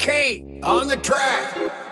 Kate on the track.